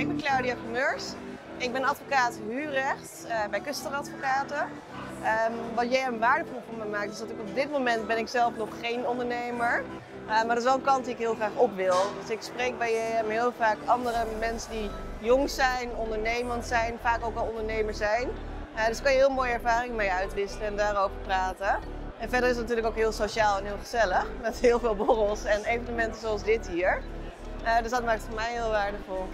Ik ben Claudia Vermeurs. Ik ben advocaat huurrecht uh, eh, bij Kusteradvocaten. Um, wat JM waardevol voor me maakt is dat ik op dit moment ben ik zelf nog geen ondernemer. Uh, maar dat is wel een kant die ik heel graag op wil. Dus ik spreek bij JM heel vaak andere mensen die jong zijn, ondernemend zijn, vaak ook al ondernemer zijn. Uh, dus kan je heel mooie ervaring mee uitwisselen en daarover praten. En verder is het natuurlijk ook heel sociaal en heel gezellig. Met heel veel borrels en evenementen zoals dit hier. dus dat maakt het voor mij heel waardevol.